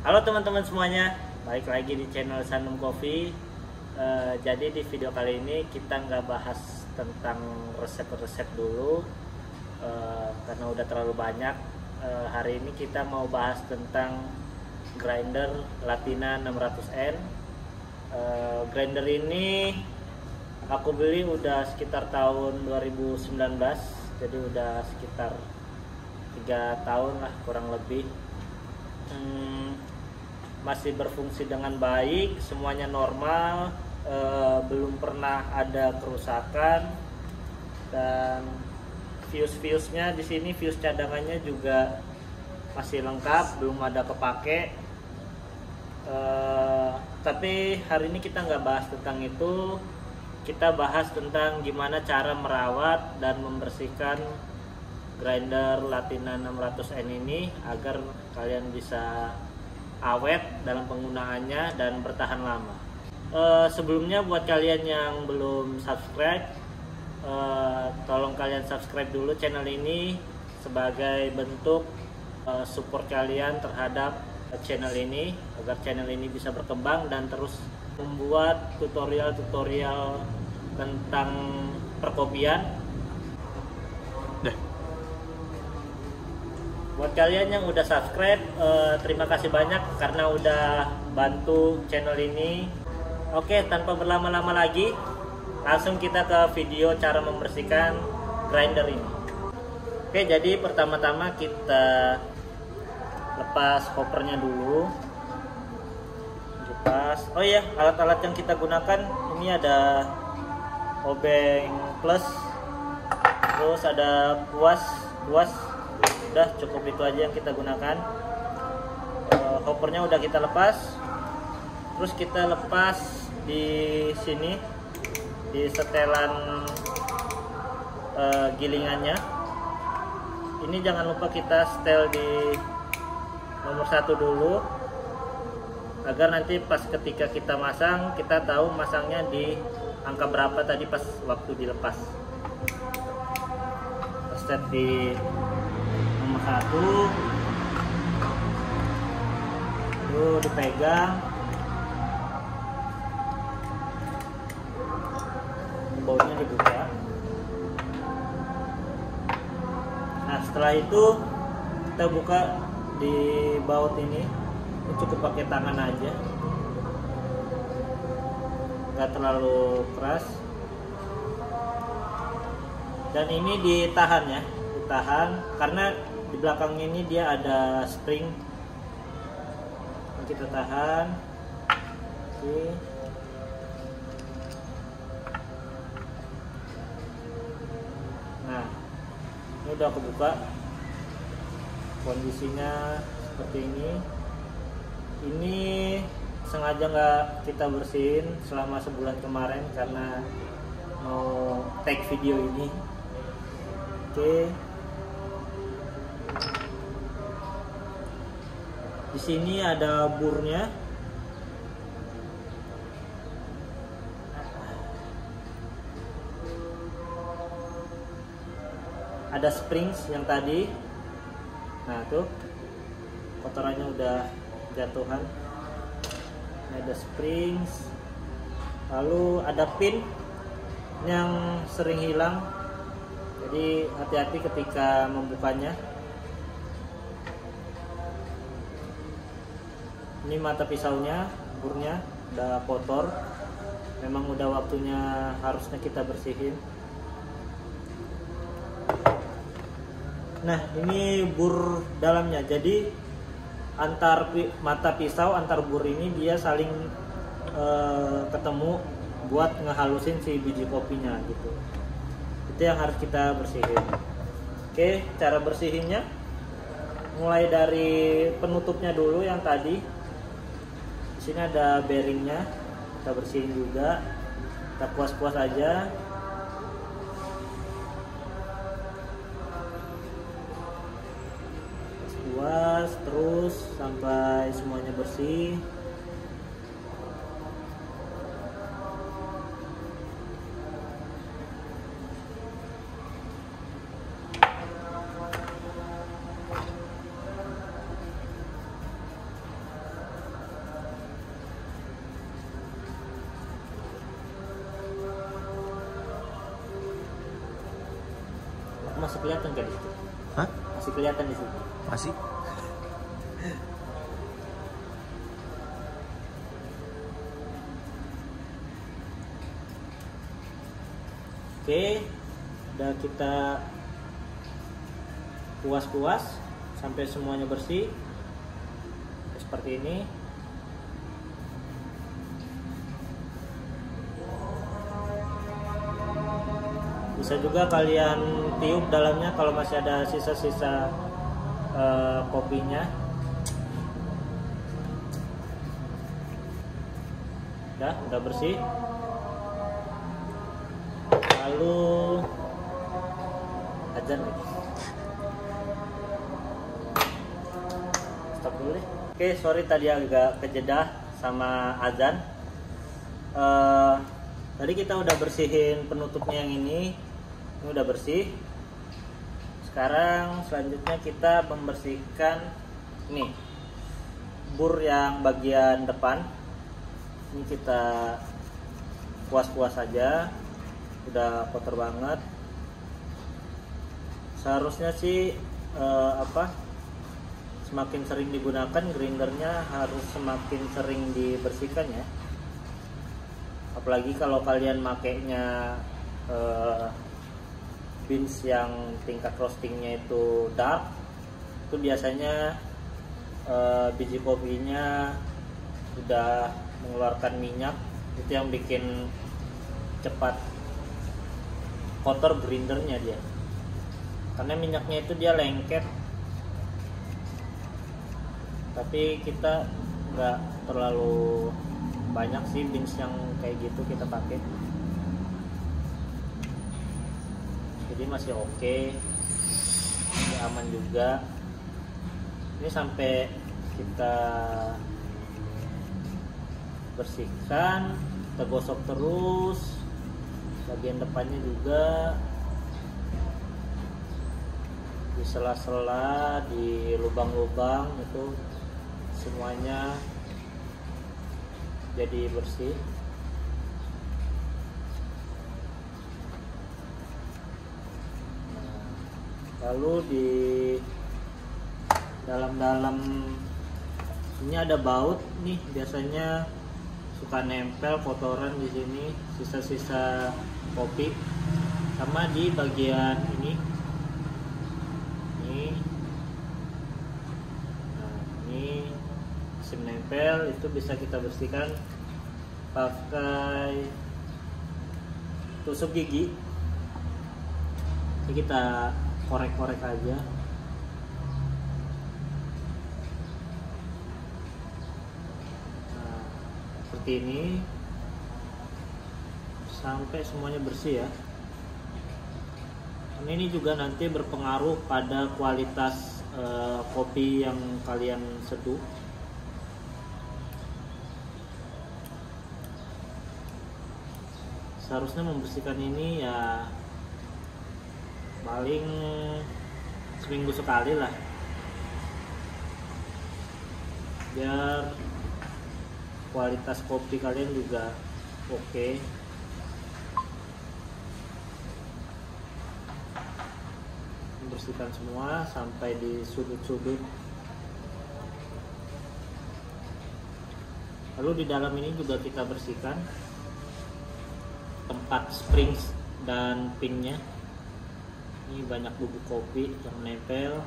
Halo teman-teman semuanya, balik lagi di channel Sanum Coffee. Eh, jadi di video kali ini kita nggak bahas tentang resep-resep dulu, eh, karena udah terlalu banyak. Eh, hari ini kita mau bahas tentang grinder Latina 600N. Eh, grinder ini aku beli udah sekitar tahun 2019, jadi udah sekitar tiga tahun lah kurang lebih. Hmm, masih berfungsi dengan baik, semuanya normal, eh, belum pernah ada kerusakan dan fuse-fuse-nya di sini fuse cadangannya juga masih lengkap, belum ada kepake. Eh, tapi hari ini kita nggak bahas tentang itu, kita bahas tentang gimana cara merawat dan membersihkan grinder Latina 600N ini agar kalian bisa awet dalam penggunaannya dan bertahan lama. Eh, sebelumnya buat kalian yang belum subscribe, eh, tolong kalian subscribe dulu channel ini sebagai bentuk eh, support kalian terhadap channel ini agar channel ini bisa berkembang dan terus membuat tutorial-tutorial tentang perkopian buat kalian yang udah subscribe eh, terima kasih banyak karena udah bantu channel ini. Oke tanpa berlama-lama lagi langsung kita ke video cara membersihkan grinder ini. Oke jadi pertama-tama kita lepas kopernya dulu. Lepas. Oh iya alat-alat yang kita gunakan ini ada obeng plus terus ada kuas kuas udah cukup itu aja yang kita gunakan. Uh, hoppernya udah kita lepas. Terus kita lepas di sini di setelan uh, gilingannya. Ini jangan lupa kita setel di nomor satu dulu agar nanti pas ketika kita masang kita tahu masangnya di angka berapa tadi pas waktu dilepas. Set di satu. Tuh dipegang. Baunya dibuka. Nah setelah itu kita buka di baut ini. Ini cukup pakai tangan aja. Nggak terlalu keras. Dan ini ditahan ya ditahan. Karena belakang ini dia ada spring. Kita tahan. Oke. Nah ini udah kebuka. Kondisinya seperti ini. Ini sengaja nggak kita bersihin selama sebulan kemarin karena mau take video ini. Oke di sini ada burnya. Ada springs yang tadi. Nah tuh. Kotorannya udah jatuhan. Ini ada springs. Lalu ada pin yang sering hilang. Jadi hati-hati ketika membukanya ini mata pisaunya burnya udah kotor. Memang udah waktunya harusnya kita bersihin. Nah ini bur dalamnya. Jadi antar mata pisau antar bur ini dia saling uh, ketemu buat ngehalusin si biji kopinya gitu. Itu yang harus kita bersihin. Oke cara bersihinnya. Mulai dari penutupnya dulu yang tadi sini ada bearingnya kita bersihin juga. Kita puas-puas aja. Puas terus sampai semuanya bersih masih kelihatan kayak di situ Hah? masih kelihatan di situ Masih? oke udah kita puas-puas sampai semuanya bersih seperti ini bisa juga kalian tiup dalamnya kalau masih ada sisa-sisa eh, kopinya. Udah udah bersih. Lalu ajan lagi stop dulu deh. Oke sorry tadi agak kejedah sama azan. Eh, tadi kita udah bersihin penutupnya yang ini ini udah bersih. Sekarang selanjutnya kita membersihkan ini bur yang bagian depan. Ini kita puas-puas saja. Udah kotor banget. Seharusnya sih eh, apa semakin sering digunakan grindernya harus semakin sering dibersihkan ya. Apalagi kalau kalian makainya eh, beans yang tingkat roastingnya itu dark itu biasanya eh, biji kopinya sudah mengeluarkan minyak itu yang bikin cepat kotor grindernya dia. Karena minyaknya itu dia lengket. Tapi kita nggak terlalu banyak sih beans yang kayak gitu kita pakai jadi masih oke. Masih aman juga. Ini sampai kita bersihkan kita gosok terus. Bagian depannya juga. Di sela-sela di lubang-lubang itu semuanya jadi bersih lalu di dalam-dalam ini ada baut nih biasanya suka nempel kotoran di sini sisa-sisa kopi. Sama di bagian ini. Ini nah ini sim nempel itu bisa kita bersihkan pakai tusuk gigi. Ini kita korek-korek aja. Nah, seperti ini. Sampai semuanya bersih ya. Dan ini juga nanti berpengaruh pada kualitas eh, kopi yang kalian seduh. Seharusnya membersihkan ini ya paling seminggu sekali lah. Biar kualitas kopi kalian juga oke. Membersihkan semua sampai di sudut-sudut. Lalu di dalam ini juga kita bersihkan tempat springs dan pinnya ini banyak bubuk kopi yang nempel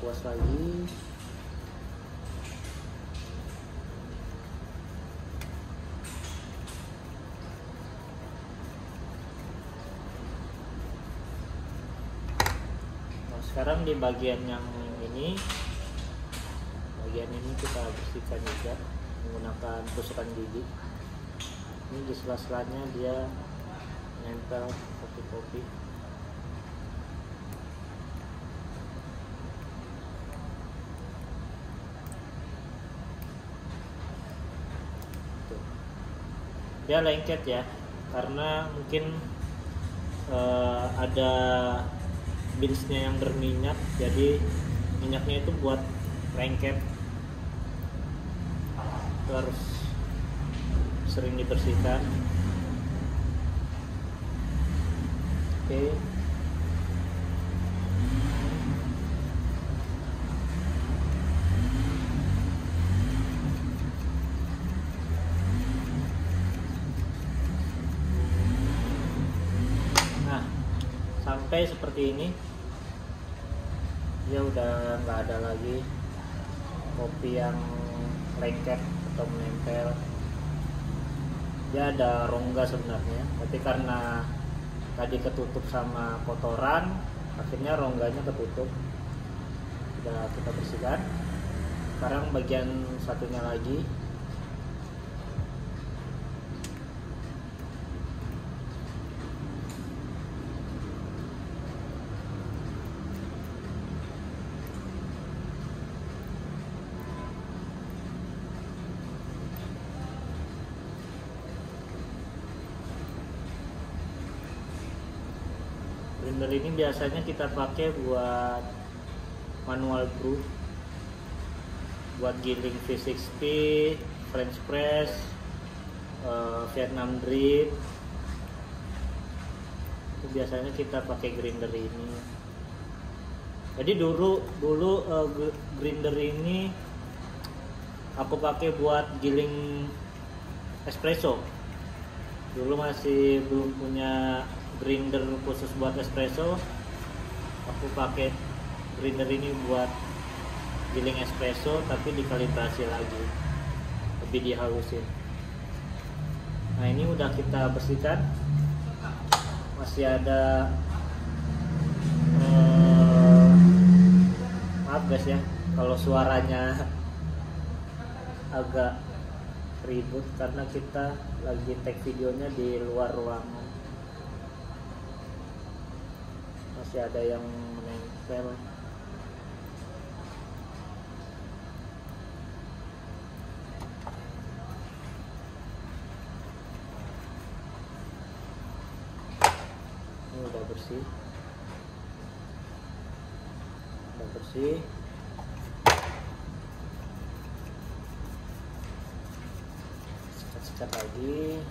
puas lagi sekarang di bagian yang ini bagian ini kita bersihkan juga menggunakan tusukan gigi. Ini di sela-selanya dia nempel kopi-kopi. Dia lengket ya karena mungkin eh, ada binsnya yang berminyak jadi minyaknya itu buat lengket Itu harus sering dibersihkan. Oke. nah sampai seperti ini. Dia udah nggak ada lagi kopi yang lengket atau menempel. Dia ada rongga sebenarnya tapi karena tadi ketutup sama kotoran akhirnya rongganya ketutup. Udah kita bersihkan. Sekarang bagian satunya lagi blender ini biasanya kita pakai buat manual brew buat giling V60 French press eh, Vietnam drip. Itu biasanya kita pakai grinder ini. Jadi dulu dulu gr- grinder ini aku pakai buat giling espresso. Dulu masih belum punya grinder khusus buat espresso. Aku pakai grinder ini buat giling espresso tapi dikalibrasi lagi. Lebih dihalusin. Nah ini udah kita bersihkan. Masih ada eh, maaf guys ya kalau suaranya agak ribut karena kita lagi take videonya di luar ruangan masih ada yang menempel ini udah bersih. Udah bersih. Sikat-sikat lagi.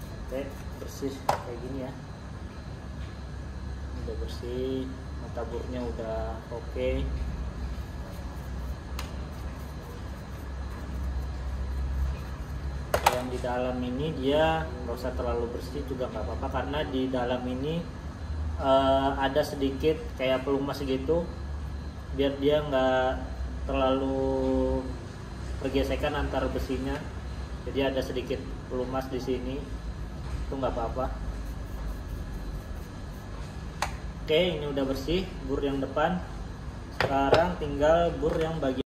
Sampai bersih kayak gini ya udah bersih mata burnya udah oke. Yang di dalam ini dia nggak usah terlalu bersih juga nggak apa-apa karena di dalam ini eh, ada sedikit kayak pelumas gitu biar dia nggak terlalu pergesekan antar besinya. Jadi ada sedikit pelumas di sini itu nggak apa-apa oke ini udah bersih bur yang depan. Sekarang tinggal bur yang bagian